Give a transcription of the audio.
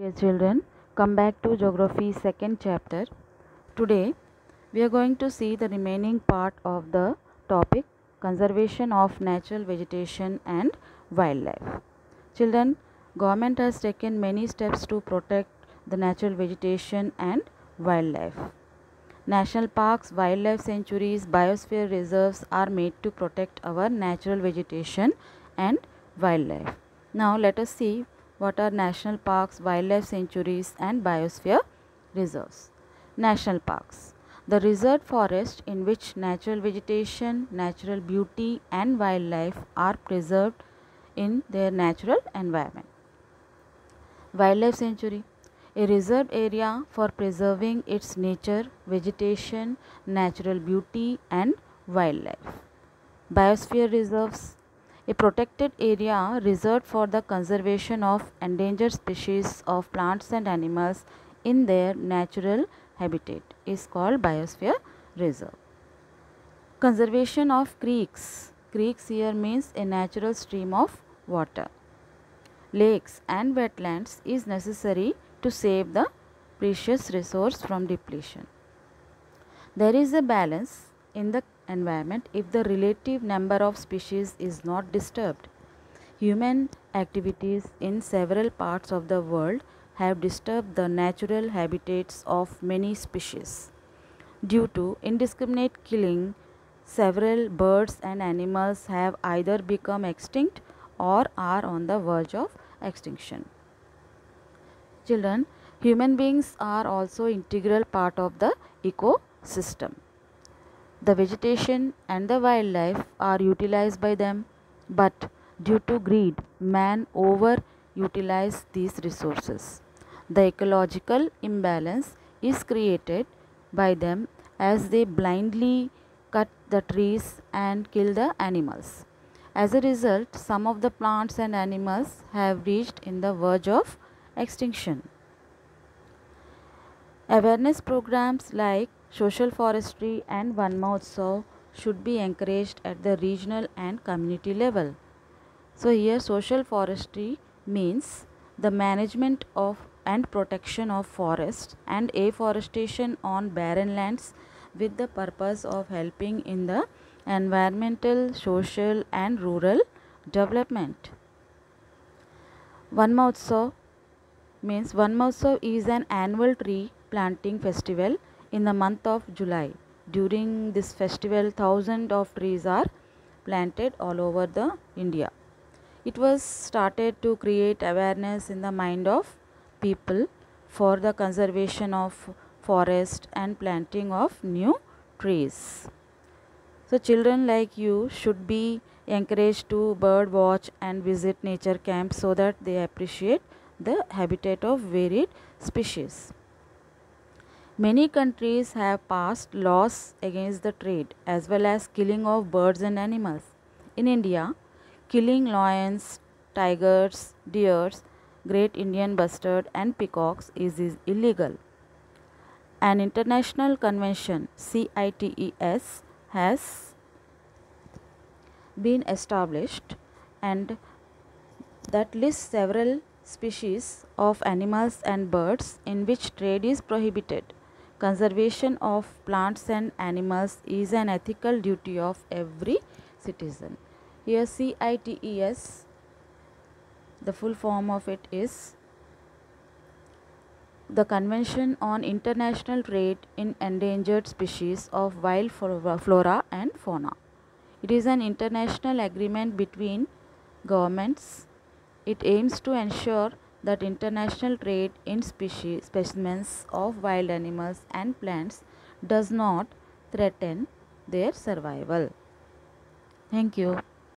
Dear children, come back to Geography second chapter. Today we are going to see the remaining part of the topic conservation of natural vegetation and wildlife. Children, government has taken many steps to protect the natural vegetation and wildlife. National parks, wildlife sanctuaries, biosphere reserves are made to protect our natural vegetation and wildlife. Now let us see what are national parks, wildlife sanctuaries and biosphere reserves. National parks. The reserved forest in which natural vegetation, natural beauty and wildlife are preserved in their natural environment. Wildlife sanctuary a reserved area for preserving its nature, vegetation, natural beauty and wildlife. Biosphere reserves a protected area reserved for the conservation of endangered species of plants and animals in their natural habitat is called biosphere reserve. Conservation of creeks. Creeks here means a natural stream of water. Lakes and wetlands is necessary to save the precious resource from depletion. There is a balance in the environment if the relative number of species is not disturbed. Human activities in several parts of the world have disturbed the natural habitats of many species. Due to indiscriminate killing, several birds and animals have either become extinct or are on the verge of extinction. Children, human beings are also integral part of the ecosystem. The vegetation and the wildlife are utilized by them, but due to greed, man over utilize these resources. The ecological imbalance is created by them as they blindly cut the trees and kill the animals. As a result, some of the plants and animals have reached in the verge of extinction. Awareness programs like social forestry and Van Mahotsav should be encouraged at the regional and community level. So here social forestry means the management of and protection of forests and afforestation on barren lands with the purpose of helping in the environmental, social and rural development. Van Mahotsav means Van Mahotsav is an annual tree planting festival in the month of July. During this festival, thousands of trees are planted all over the India. It was started to create awareness in the mind of people for the conservation of forest and planting of new trees. So children like you should be encouraged to bird watch and visit nature camps so that they appreciate the habitat of varied species. Many countries have passed laws against the trade as well as killing of birds and animals. In India, killing lions, tigers, deers, great Indian bustard and peacocks is, is illegal. An international convention CITES has been established and that lists several species of animals and birds in which trade is prohibited. Conservation of plants and animals is an ethical duty of every citizen. Here CITES, the full form of it is the Convention on International Trade in Endangered Species of Wild Flora and Fauna. It is an international agreement between governments. It aims to ensure that international trade in species, specimens of wild animals and plants does not threaten their survival. Thank you.